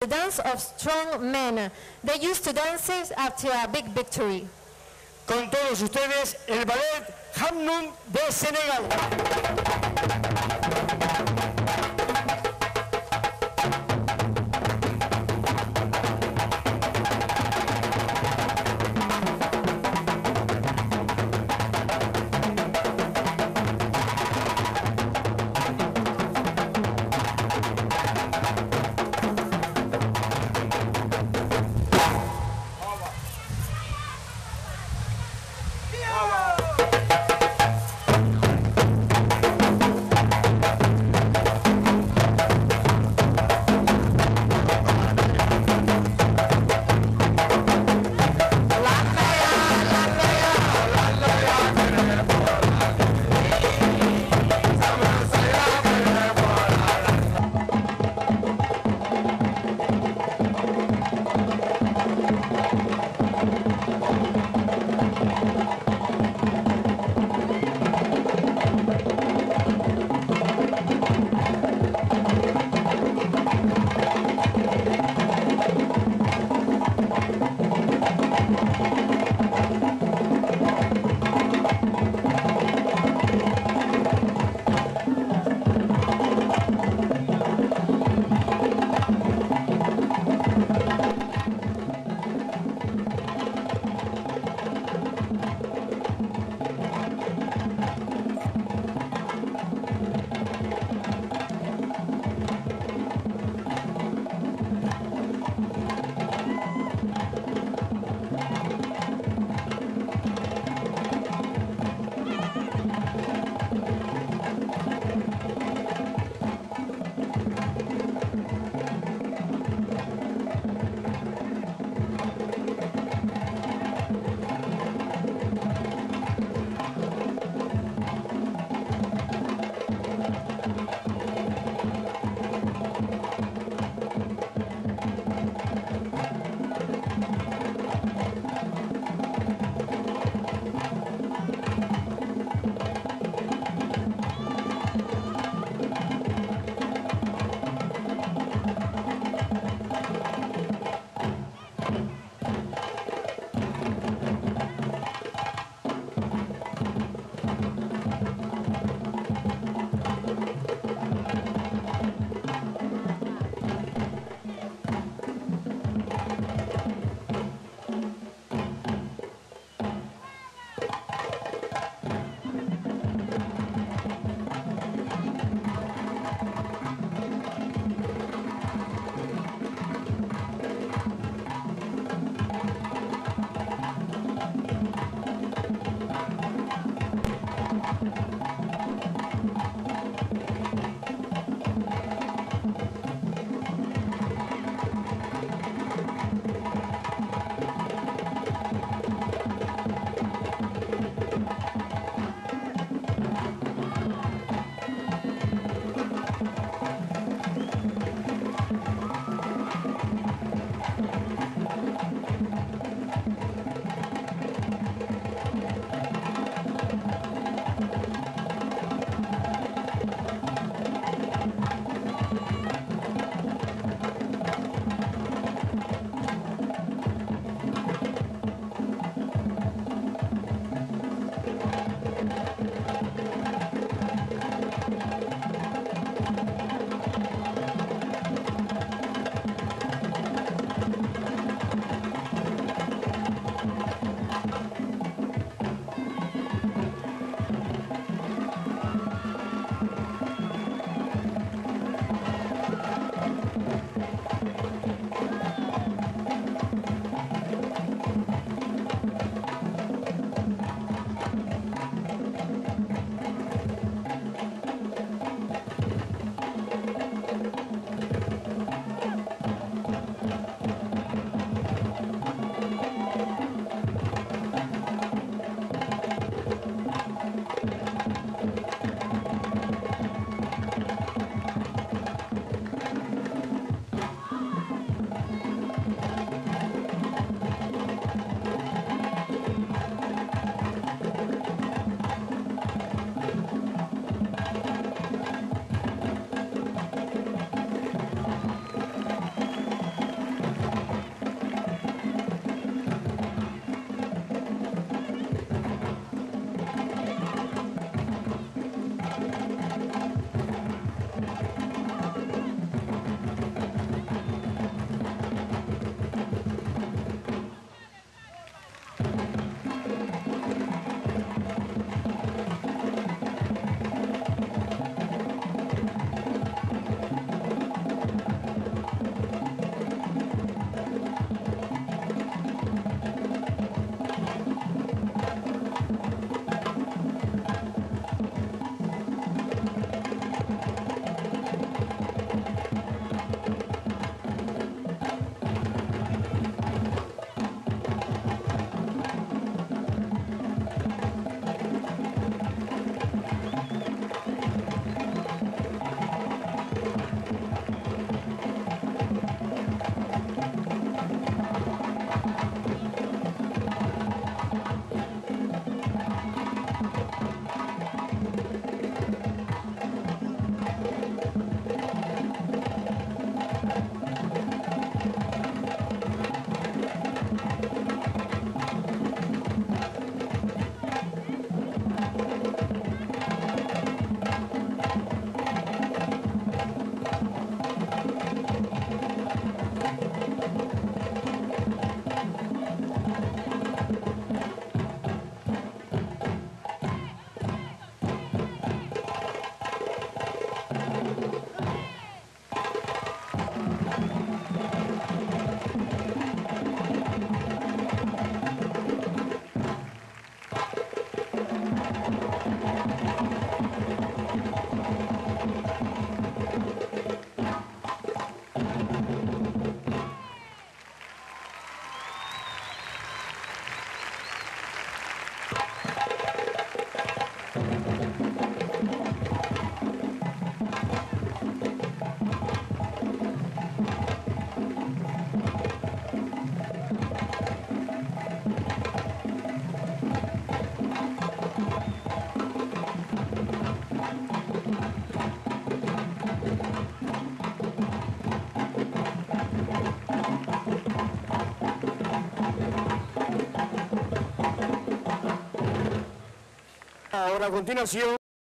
the dance of strong men. They used to dance it after a big victory. Con todos ustedes, el ballet Hamnum de Senegal. A continuació